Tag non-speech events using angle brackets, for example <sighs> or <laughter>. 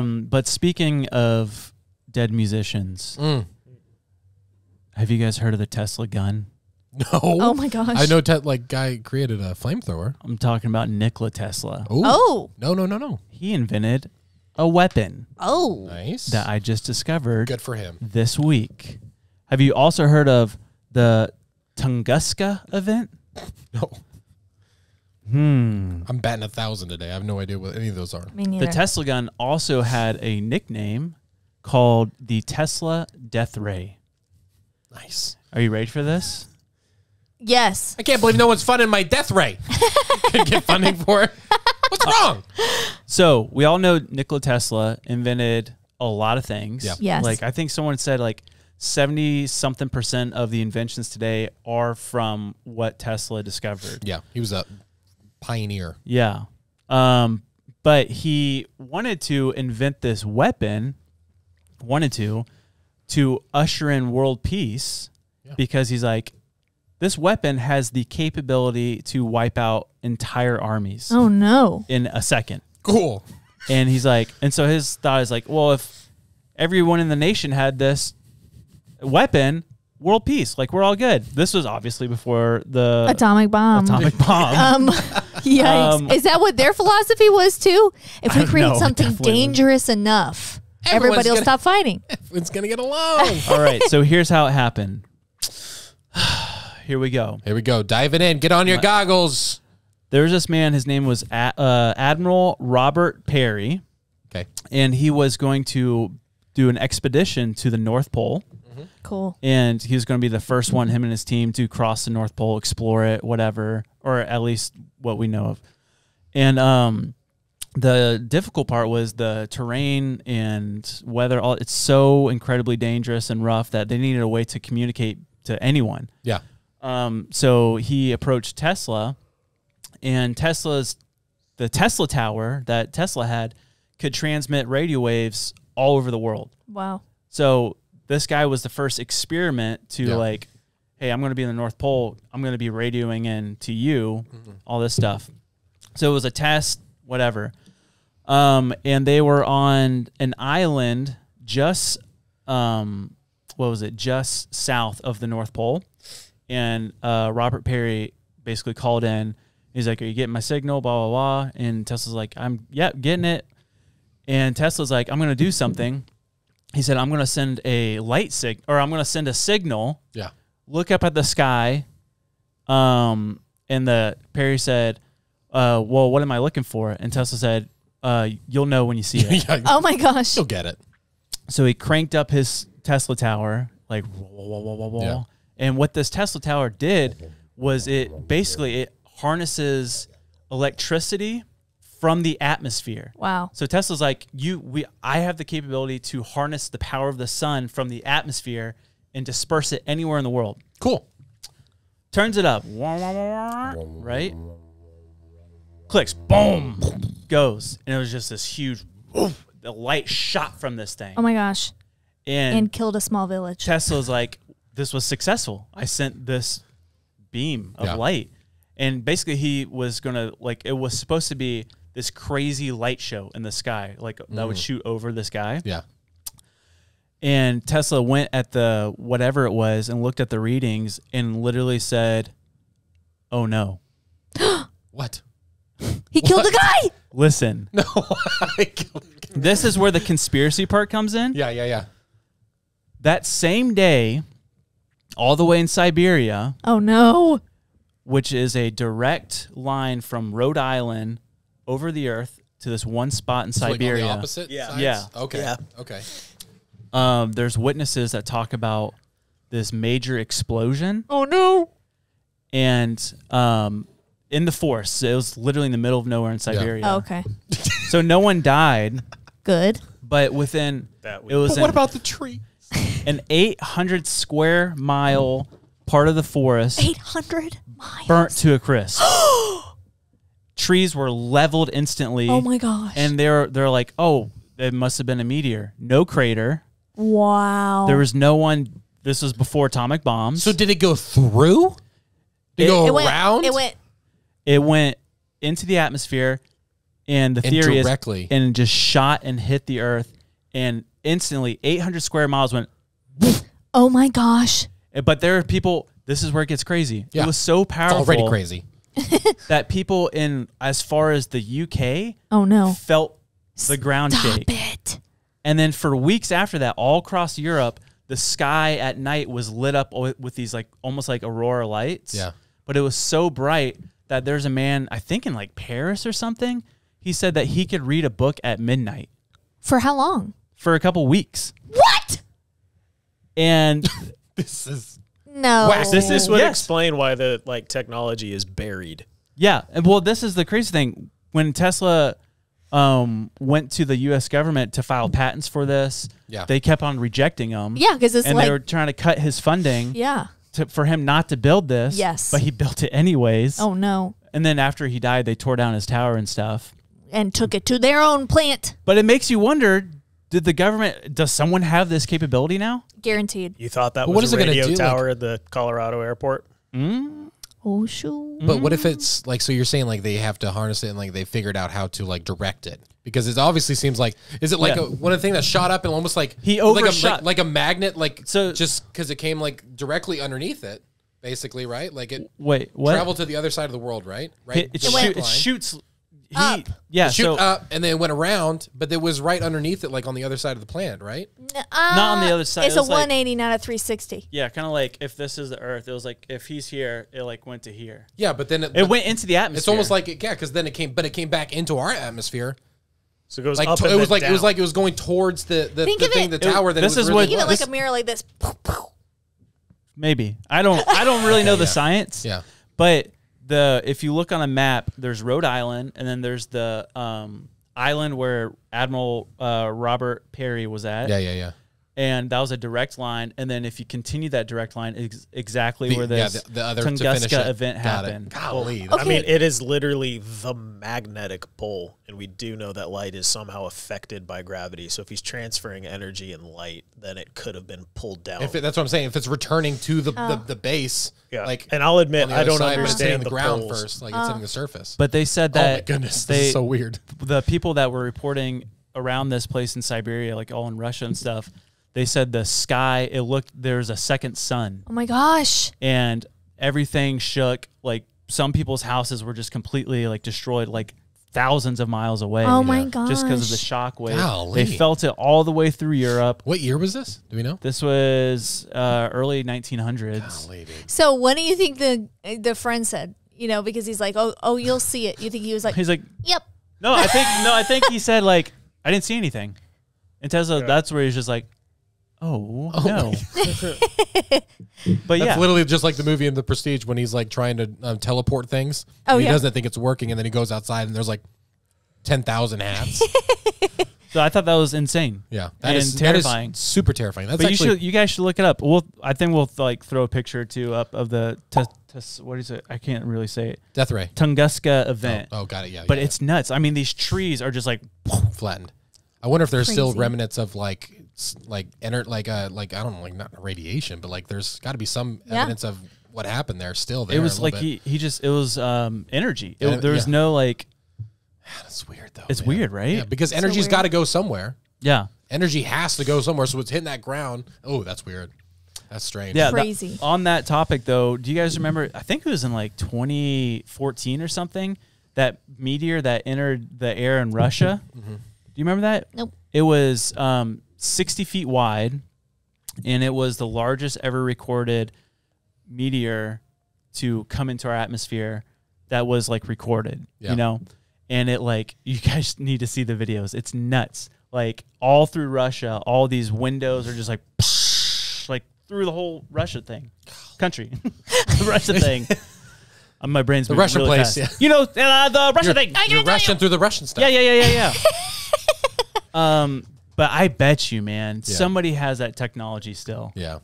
Um, but speaking of dead musicians, Mm. have you guys heard of the Tesla gun? No. Oh my gosh. I know. Te- like guy created a flamethrower. I'm talking about Nikola Tesla. Ooh. Oh. No, no, no, no. He invented a weapon Oh. Nice. that I just discovered Good for him. this week. Have you also heard of the Tunguska event? <laughs> No, Hmm. I'm batting a thousand today. I have no idea what any of those are. Me neither. The Tesla gun also had a nickname called the Tesla Death Ray. Nice. Are you ready for this? yes. I can't believe no one's funding my death ray. <laughs> Can get funding for it. What's wrong? So we all know Nikola Tesla invented a lot of things. Yeah. Yes. Like I think someone said like 70 something percent of the inventions today are from what Tesla discovered. Yeah, he was a pioneer. Yeah. Um, but he wanted to invent this weapon, wanted to, to usher in world peace Yeah. because he's like, this weapon has the capability to wipe out entire armies Oh no. in a second. Cool. And he's like, and so his thought is like, well, if everyone in the nation had this weapon, world peace, like we're all good. This was obviously before the Atomic bomb. atomic bomb. <laughs> Um, <laughs> yikes. Um, Is that what their philosophy was too? If we <laughs> create know, something definitely. dangerous enough, Everyone's everybody will gonna- stop fighting. <laughs> Everyone's gonna get along. <laughs> All right, so here's how it happened. <sighs> Here we go. Here we go. Diving in. Get on your goggles. There was this man. His name was A- uh, Admiral Robert Perry, Okay. and he was going to do an expedition to the North Pole. Cool. And he was going to be the first one, him and his team, to cross the North Pole, explore it, whatever, or at least what we know of. And um, the difficult part was the terrain and weather. All it's so incredibly dangerous and rough that they needed a way to communicate to anyone. Yeah. Um, so he approached Tesla, and Tesla's the Tesla tower that Tesla had could transmit radio waves all over the world. Wow. So this guy was the first experiment to Yeah. like, hey, I'm going to be in the North Pole. I'm going to be radioing in to you, all this stuff. So it was a test, whatever. Um, and they were on an island just, um, what was it, just south of the North Pole. And uh, Robert Perry basically called in. He's like, "Are you getting my signal?" Blah blah blah. And Tesla's like, "I'm yep, getting it." And Tesla's like, "I'm going to do something." He said, "I'm going to send a light sig, or I'm going to send a signal. Yeah. Look up at the sky." Um, and the Perry said, uh, "Well, what am I looking for?" And Tesla said, uh, "You'll know when you see <laughs> it." yeah. Oh my gosh. You'll get it. So he cranked up his Tesla tower, like, whoa, whoa, whoa, whoa, whoa. Yeah. <laughs> and what this Tesla tower did was it basically it harnesses electricity from the atmosphere. Wow. So Tesla's like, you, we, I have the capability to harness the power of the sun from the atmosphere and disperse it anywhere in the world. Cool. Turns it up, right? Clicks, boom, goes, and it was just this huge. Woof, the light shot from this thing, Oh my gosh. and And killed a small village. Tesla's like, this was successful. I sent this beam of Yeah. light. And basically he was gonna like it was supposed to be this crazy light show in the sky, like that Mm. would shoot over the sky. Yeah. And Tesla went at the whatever it was and looked at the readings and literally said, Oh no. <gasps> What? He killed a guy. Listen, <laughs> No. <laughs> this is where the conspiracy part comes in. yeah. Yeah. Yeah. That same day, all the way in Siberia, Oh no. which is a direct line from Rhode Island over the earth to this one spot in So, like, on the Siberia. opposite Yeah. sides? Yeah. Okay. Yeah. Okay. um, there's witnesses that talk about this major explosion Oh no. and um, in the forest. It was literally in the middle of nowhere in Siberia. Oh, okay. So no one died, Good. but within That it was But an, what about the tree? an 800 square mile part of the forest 800 miles. burnt to a crisp. <gasps> <gasps> <gasps> Trees were leveled instantly. Oh my gosh. and they're they're like, oh, it must have been a meteor. No crater. wow. There was no one. This was before atomic bombs. So did it go through? Did it, It- go it went, around? It went. it went into the atmosphere, and the And theory directly. is and just shot and hit the earth and instantly 800 square miles went Oh my gosh. but there are people this is where it gets crazy Yeah. it was so It's powerful already crazy. <laughs> that people in as far as the uk Oh no. felt the ground Stop shake it. and then for weeks after that all across europe the sky at night was lit up with these like almost like aurora lights Yeah. but it was so bright that there's a man i think in like paris or something he said that he could read a book at midnight For how long? for a couple weeks What? and <laughs> This is No. Wax. This this would Yes. explain why the like technology is buried. Yeah, and well, this is the crazy thing. When Tesla um, went to the U.S. government to file patents for this, Yeah. they kept on rejecting them. Yeah, because it's and like they were trying to cut his funding yeah. to, for him not to build this. Yes. but he built it anyways. Oh no. and then after he died, they tore down his tower and stuff. And took it to their own plant. But it makes you wonder: Did the government? Does someone have this capability now? Guaranteed. You thought that But what was is a it gonna radio do, tower at the Colorado airport? Hmm? Oh shoot. But what if it's like so? You're saying like they have to harness it and like they figured out how to like direct it because it obviously seems like is it like Yeah. a, one of the things that shot up and almost like He like a, overshot. like, like a magnet like So- just because it came like directly underneath it basically right like it Wait, what? traveled to the other side of the world right right it, it, The shoot- line. it shoots. He, Up. Yeah, shoot so up and then it went around but it was right underneath it like on the other side of the planet right uh, Not on the other side. It's It a was like- 180, not a 360. Yeah, kind of like if this is the Earth, it was like if he's here, it like went to here. yeah but then it, It but went into the atmosphere. it's almost like it, yeah because then it came but it came back into our atmosphere So it goes like up to- and it was then like it was like it was going towards the the, Think the of thing it- the tower that this it was is really what- Think of it was. like a mirror like this. maybe. I don't. I don't really <laughs> know the science. Yeah. But the if you look on a map, there's Rhode Island, and then there's the um, island where Admiral uh, Robert Perry was at. Yeah, yeah, yeah. And that was a direct line. And then if you continue that direct line, ex- exactly The- where yeah, the- the other- Tunguska it. event Got happened. Golly, I mean, it is literally the magnetic pole, and we do know that light is somehow affected by gravity. So if he's transferring energy and light, then it could have been pulled down. If it, that's what I'm saying. If it's returning to the the, oh. the base, yeah. like and I'll admit, I don't side, but it's hitting understand the, the, ground poles. first, like it's hitting oh. the surface. But they said oh that my goodness, they, this is so weird. the people that were reporting around this place in Siberia, like all in Russia and stuff, they said the sky, it looked, there's a second sun Oh my gosh. and everything shook. Like some people's houses were just completely like destroyed, like thousands of miles away. Oh my gosh. Just because of the gosh. shock wave. Golly. They felt it all the way through Europe. What year was this? Do we know? This was uh, early 1900s. Golly, dude. So what do you think the the friend said? You know, because he's like, oh, oh, you'll see it. You think he was like, He's like, yep. no, I think, no, I think he said like, I didn't see anything. And Tesla, that's where he's just like, oh, Oh. no. <laughs> <laughs> but That's yeah. literally just like the movie in The Prestige when he's like trying to um, teleport things. Oh, and he yeah. doesn't think it's working, and then he goes outside and there's like ten thousand hats. <laughs> So I thought that was insane. yeah, And that is terrifying. That is super terrifying. That's but actually you should, you guys should look it up. We'll, I think we'll like throw a picture too up of the, tes, tes, what is it? I can't really say it. Death Ray. Tunguska event. Oh, got it. Yeah, but yeah, it's nuts. I mean, these trees are just like, flattened. I wonder if there's still Crazy. remnants of like s- like enter like uh like I don't know like not radiation, but like there's got to be some Yeah. evidence of what happened there still. There it was like bit. he, he just, it was um energy. It, Yeah, there was yeah. no like, That's weird though. it's man. weird, right? Yeah, because energy's weird. got to go somewhere. Yeah. Energy has to go somewhere, so it's hitting that ground. Oh, that's weird. That's strange. Yeah. that- Crazy. on that topic, though, do you guys remember? I think it was in like 2014 or something. That meteor that entered the air in Russia. Mm-hmm. Do you remember that? Nope. It was um, 60 feet wide, and it was the largest ever recorded meteor to come into our atmosphere that was like recorded. Yeah. You know, and it like <laughs> you guys need to see the videos. It's nuts. Like all through Russia, all these windows are just like <laughs> like through the whole Russia thing, country, <laughs> the Russia thing. My brain's The Russian really place, yeah. You know uh, the Russia thing. You're rushing through the Russian stuff. Yeah, yeah, yeah, yeah, yeah. um, but I bet you, man, Yeah. somebody has that technology still. Yeah.